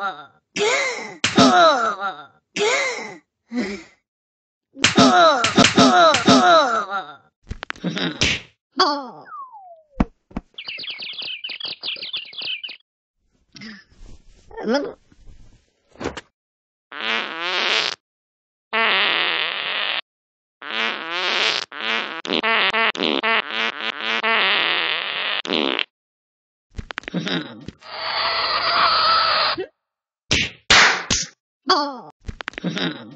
Hmm. Oh.